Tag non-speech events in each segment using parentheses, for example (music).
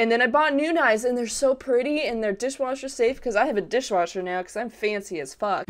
And then I bought new knives and they're so pretty and they're dishwasher safe because I have a dishwasher now because I'm fancy as fuck.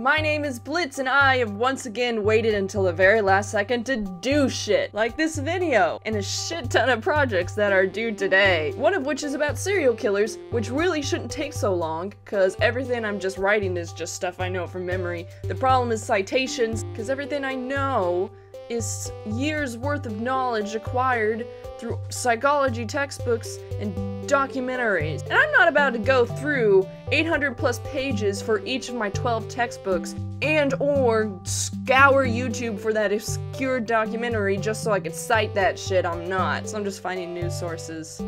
My name is Blitz, and I have once again waited until the very last second to do shit, like this video, and a shit ton of projects that are due today. One of which is about serial killers, which really shouldn't take so long, cause everything I'm just writing is just stuff I know from memory. The problem is citations, cause everything I know is years worth of knowledge acquired through psychology textbooks and documentaries. And I'm not about to go through 800 plus pages for each of my 12 textbooks and or scour YouTube for that obscure documentary just so I could cite that shit. I'm not. So I'm just finding news sources.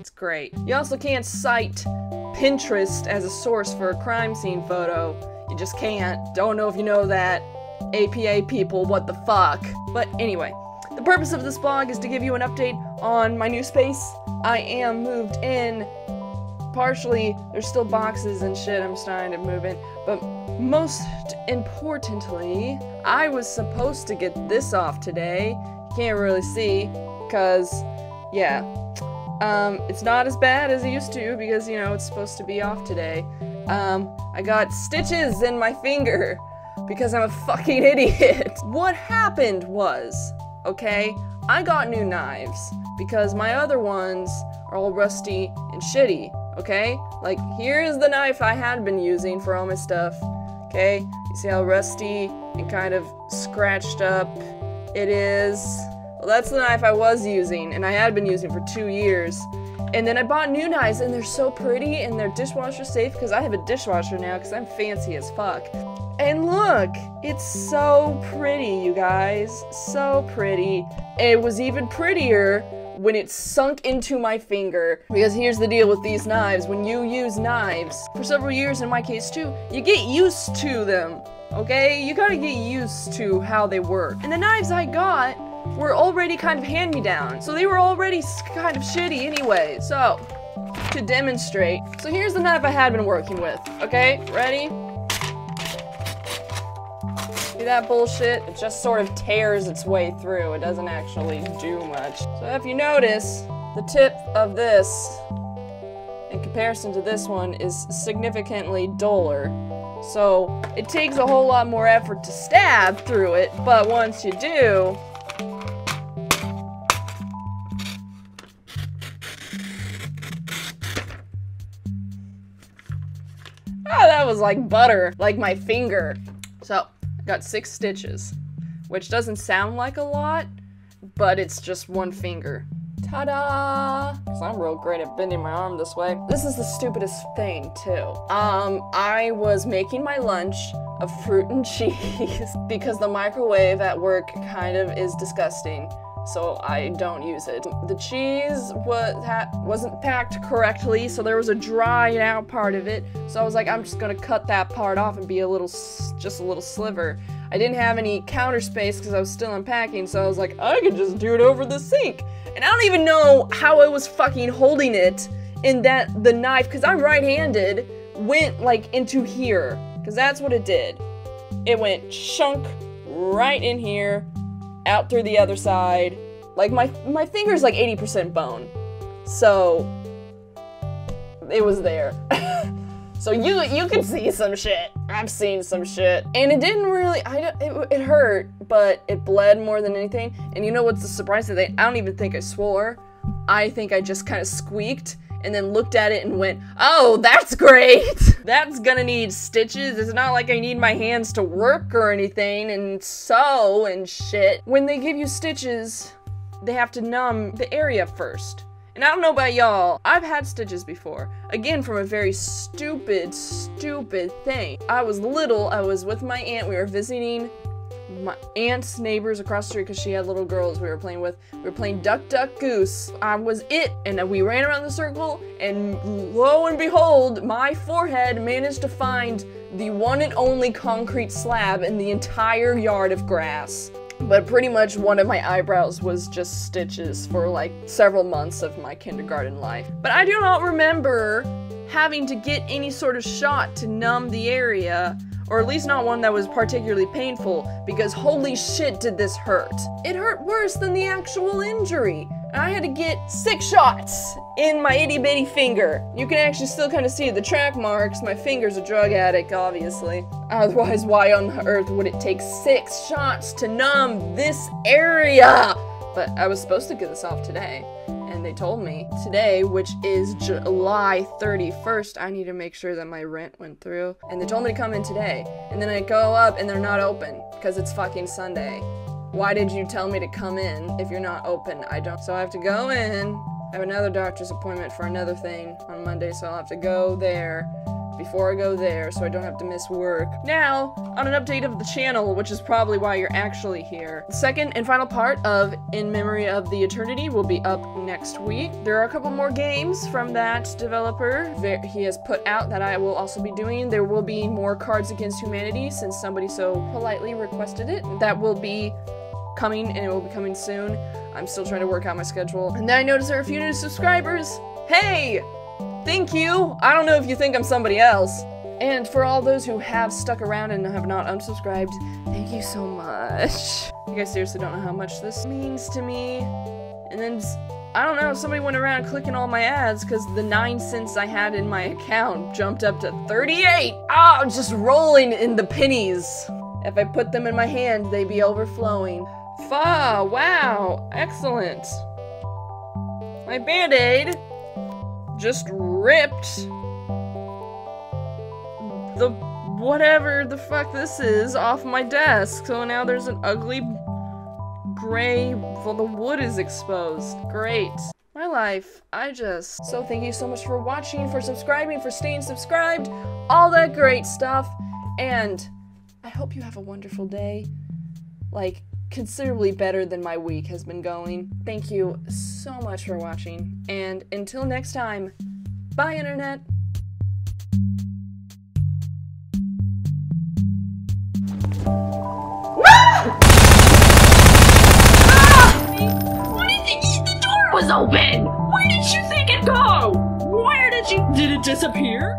It's great. You also can't cite Pinterest as a source for a crime scene photo. You just can't. Don't know if you know that. APA people, what the fuck. But anyway, the purpose of this blog is to give you an update on my new space. I am moved in. Partially, there's still boxes and shit I'm starting to move in, but most importantly, I was supposed to get this off today. Can't really see, because, yeah. Um, it's not as bad as it used to because, you know, it's supposed to be off today. Um, I got stitches in my finger because I'm a fucking idiot. (laughs) what happened was, okay, I got new knives because my other ones are all rusty and shitty, okay? Like, here's the knife I had been using for all my stuff, okay? You see how rusty and kind of scratched up it is? Well, that's the knife I was using, and I had been using for two years. And then I bought new knives, and they're so pretty, and they're dishwasher safe because I have a dishwasher now because I'm fancy as fuck. And look, it's so pretty, you guys. So pretty. It was even prettier when it sunk into my finger. Because here's the deal with these knives. When you use knives, for several years in my case too, you get used to them. Okay? You gotta get used to how they work. And the knives I got were already kind of hand-me-down. So they were already kind of shitty anyway. So, to demonstrate. So here's the knife I had been working with. Okay? Ready? See that bullshit? It just sort of tears its way through. It doesn't actually do much. So if you notice, the tip of this, in comparison to this one, is significantly duller. So it takes a whole lot more effort to stab through it, but once you do, Ah, that was like butter, like my finger. So, got six stitches, which doesn't sound like a lot, but it's just one finger. Ta-da! Cause I'm real great at bending my arm this way. This is the stupidest thing, too. Um, I was making my lunch of fruit and (laughs) cheese because the microwave at work kind of is disgusting so I don't use it. The cheese was wasn't packed correctly, so there was a dried out part of it. So I was like, I'm just gonna cut that part off and be a little, just a little sliver. I didn't have any counter space because I was still unpacking, so I was like, I could just do it over the sink. And I don't even know how I was fucking holding it in that the knife, because I'm right-handed, went like into here, because that's what it did. It went chunk right in here, out through the other side. Like my my finger's like 80% bone. So it was there. (laughs) so you you can see some shit. I've seen some shit. And it didn't really I it, it hurt, but it bled more than anything. And you know what's the surprising thing? I don't even think I swore. I think I just kind of squeaked and then looked at it and went, oh, that's great. (laughs) that's gonna need stitches. It's not like I need my hands to work or anything and sew and shit. When they give you stitches, they have to numb the area first. And I don't know about y'all, I've had stitches before. Again, from a very stupid, stupid thing. I was little, I was with my aunt, we were visiting my aunt's neighbors across the street because she had little girls we were playing with. We were playing Duck Duck Goose. I was it, and we ran around the circle, and lo and behold, my forehead managed to find the one and only concrete slab in the entire yard of grass. but pretty much one of my eyebrows was just stitches for like several months of my kindergarten life. But I do not remember having to get any sort of shot to numb the area or at least not one that was particularly painful, because holy shit did this hurt. It hurt worse than the actual injury. I had to get six shots in my itty bitty finger. You can actually still kind of see the track marks. My finger's a drug addict, obviously. Otherwise, why on earth would it take six shots to numb this area? But I was supposed to get this off today and they told me today, which is July 31st, I need to make sure that my rent went through. And they told me to come in today. And then I go up and they're not open because it's fucking Sunday. Why did you tell me to come in if you're not open? I don't. So I have to go in. I have another doctor's appointment for another thing on Monday, so I'll have to go there before I go there so I don't have to miss work. Now, on an update of the channel, which is probably why you're actually here. The second and final part of In Memory of the Eternity will be up next week. There are a couple more games from that developer that he has put out that I will also be doing. There will be more Cards Against Humanity since somebody so politely requested it. That will be coming and it will be coming soon. I'm still trying to work out my schedule. And then I noticed there are a few new subscribers. Hey! Thank you! I don't know if you think I'm somebody else. And for all those who have stuck around and have not unsubscribed, thank you so much. (laughs) You guys seriously don't know how much this means to me. And then, I don't know, somebody went around clicking all my ads because the 9 cents I had in my (laughs) account jumped up to 38! Ah, I'm just rolling in the pennies. If I put them in my hand, they'd be overflowing. Fa, wow, excellent. My band-aid just ripped the whatever the fuck this is off my desk. So now there's an ugly gray, well, the wood is exposed. Great. My life, I just, so thank you so much for watching, for subscribing, for staying subscribed, all that great stuff, and I hope you have a wonderful day. Like, considerably better than my week has been going. Thank you so much for watching, and until next time, bye internet! What is? The door was open! Where did you think it go? Where did you- Did it disappear?